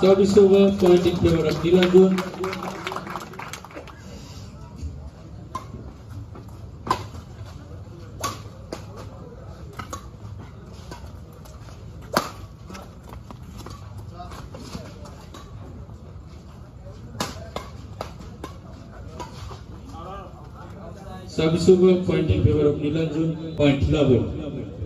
Service over, point in favor of Nilanjan. Service over, point in favor of Nilanjan, point level.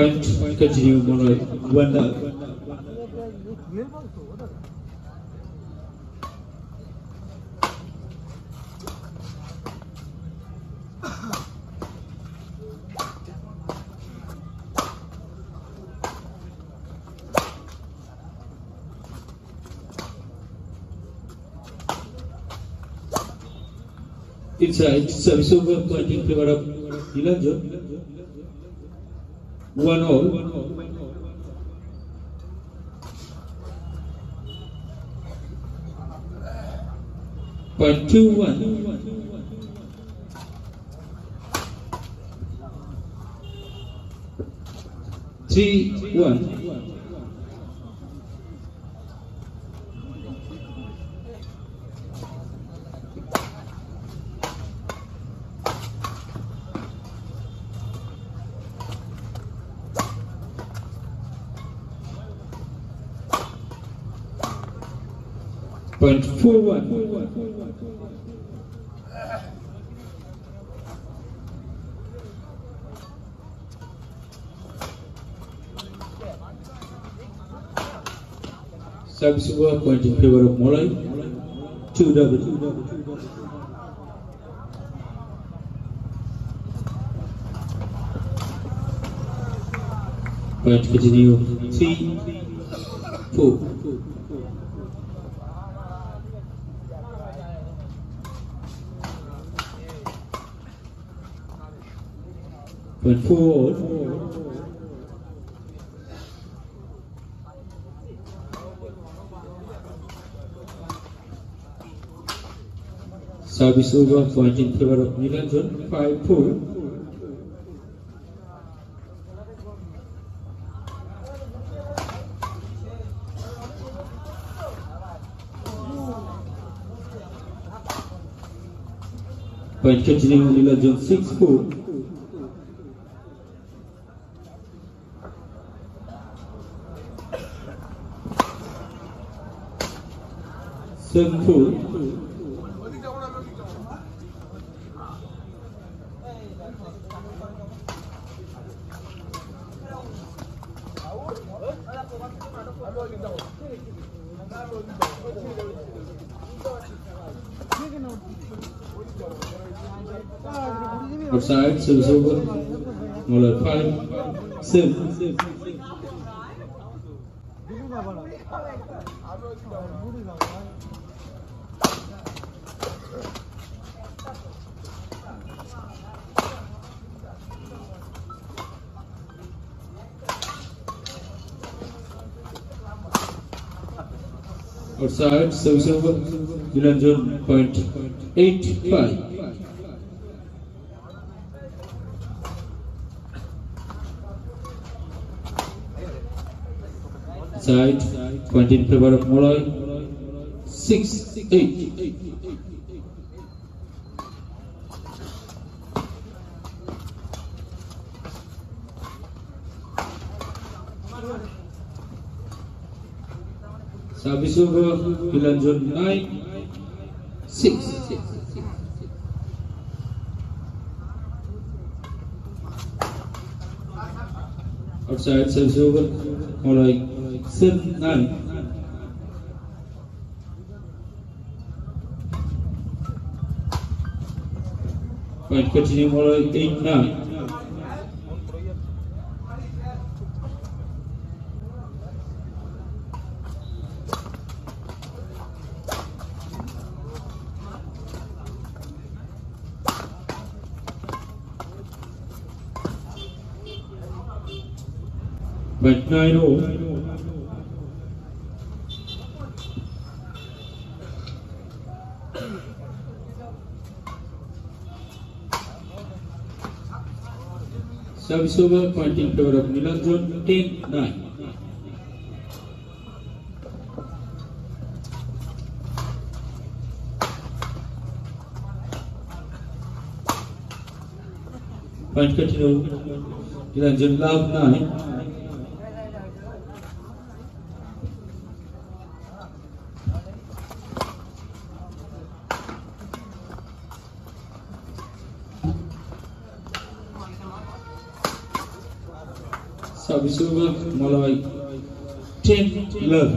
Point continue Malay, one love. Inside, service over, point in favor of Nilanjan. One all. Point two one. Three one. One. Service over point in favor of Malay. Two double. Point continue. Three, four. Went forward. Service over point in favor of Nilanjan, 5-4. By continuing Nilanjan, 6-4. Seven four. Outside, service over. Malay five. Outside, service over. Nilanjan point eight five. Side, point in favor of. Six, eight. Service over, Milan zone 9, 6. Offside, service over, Molloy, 7, 9. Fine, continue, Molloy, 8, 9. bạch nai đỗ Samsung pointing to the Nilanjun 10-9. Point continue. Nilanjun love 9. sau khi xuống mà lời trên lờ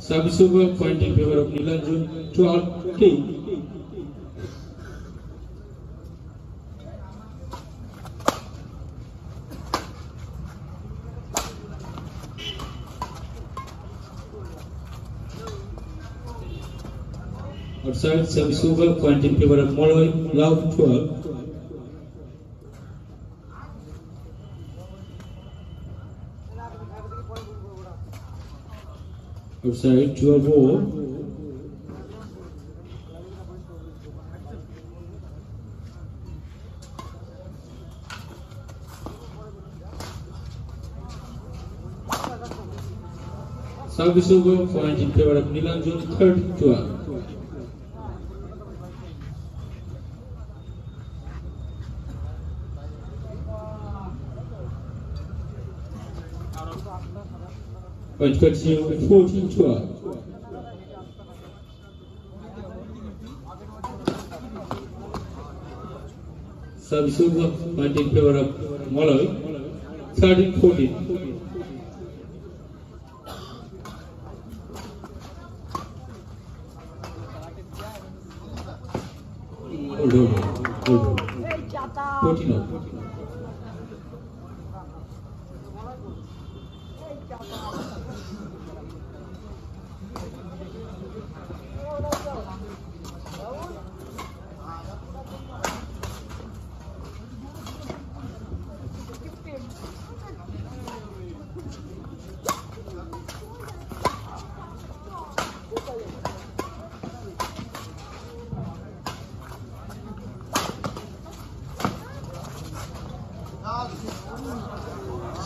Sabi Silver pointing favor of Nilanjan 12 King. Outside service over, point in favor of Molloy, love 12. Outside 12 over. Service over, point in favor of Nilanjan, third 12. Point continue 14 12. Service over, point in favor of Molloy, 13 14. Hold on, hold on. 14 all.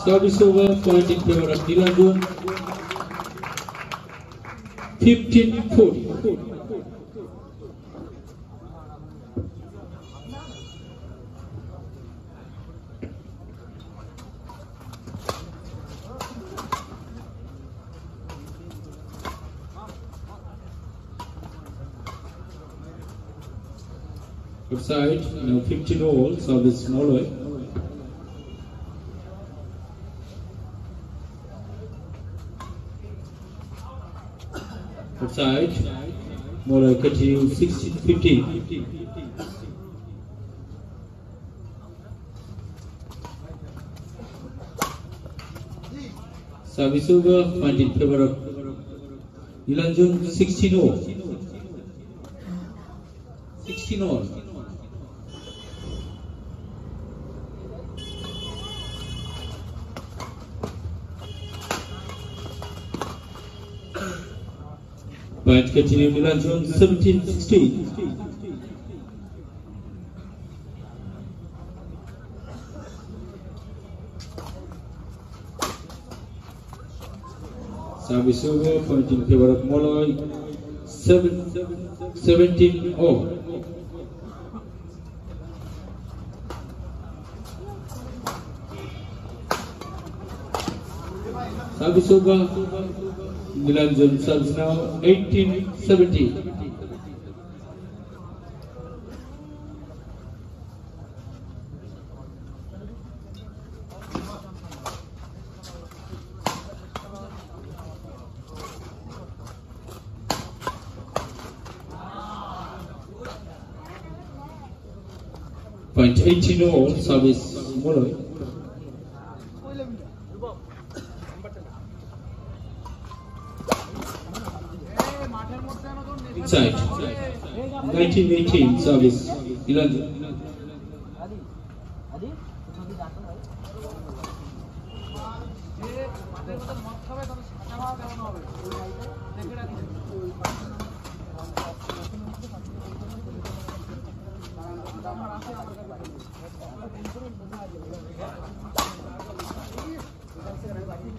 Service over, point in favor of Nilanjan. 15 40. Outside, now 15 all, service Malay. outside. Mora Ketiu 1650. Service over, point in favor of Ilanjun 16 0. 16 0. but continued in on 1716. Service over, point in favor of Malay, 17 0. Service over. Nilanjan serves now 18-17. Point 18 all service Malay. Inside. 1918 service Nilanjan.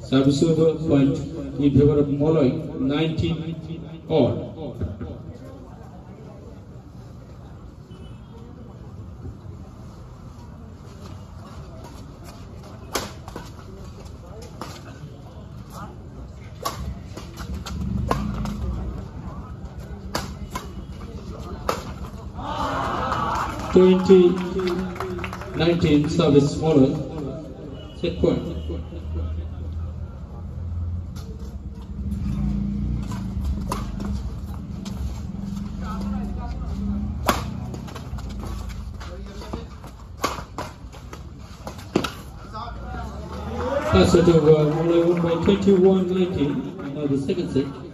Service over point in favor of Molloy 19 all. Twenty nineteen service Malay set point. Of uh, Malay by 21-19. Now the second set.